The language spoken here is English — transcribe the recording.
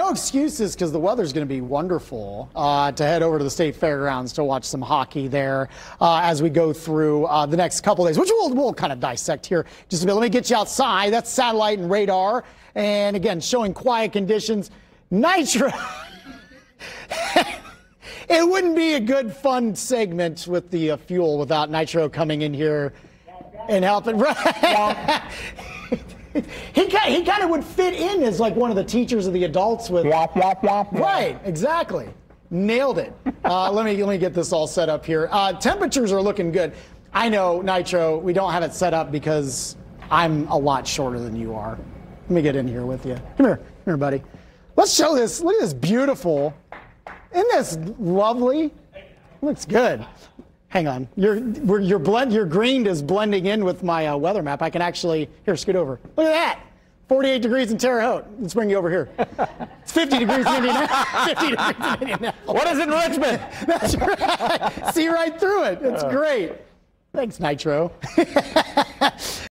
no excuses because the weather's going to be wonderful uh, to head over to the state fairgrounds to watch some hockey there uh, as we go through uh, the next couple days, which we'll, we'll kind of dissect here just a bit. Let me get you outside. That's satellite and radar. And again, showing quiet conditions. Nitro. it wouldn't be a good, fun segment with the uh, fuel without Nitro coming in here and helping. he kind he kind of would fit in as like one of the teachers of the adults with. Right, exactly. Nailed it. Uh, let me let me get this all set up here. Uh, temperatures are looking good. I know Nitro. We don't have it set up because I'm a lot shorter than you are. Let me get in here with you. Come here, come here, buddy. Let's show this. Look at this beautiful. Isn't this lovely? Looks good. Hang on. Your your blend your green is blending in with my uh, weather map. I can actually here scoot over. Look at that. 48 degrees in Terre Haute. Let's bring you over here. It's 50 degrees in Indianapolis. 50 degrees in Indianapolis. What is in Richmond? That's right. See right through it. It's great. Thanks, Nitro.